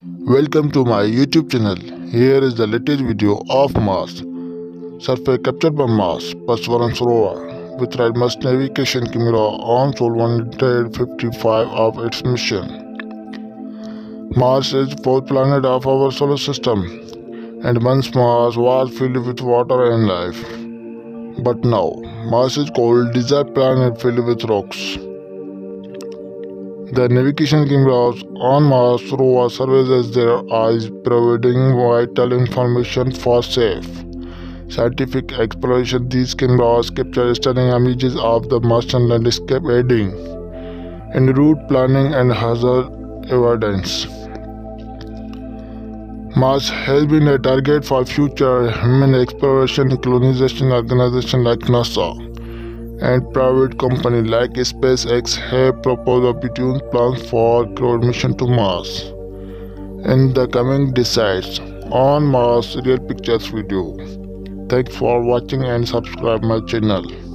Welcome to my YouTube channel. Here is the latest video of Mars. Surface captured by Mars Perseverance rover with right Mars navigation camera on Sol 155 of its mission. Mars is the fourth planet of our solar system and once Mars was filled with water and life. But now Mars is called desert planet filled with rocks. The navigation cameras on Mars rover serve as their eyes, providing vital information for safe scientific exploration. These cameras capture stunning images of the Martian landscape, aiding in route planning and hazard avoidance. Mars has been a target for future human exploration and colonization organizations like NASA and private companies like SpaceX have proposed opportune plans for crewed mission to Mars. In the coming decides on Mars Real Pictures video. Thanks for watching and subscribe my channel.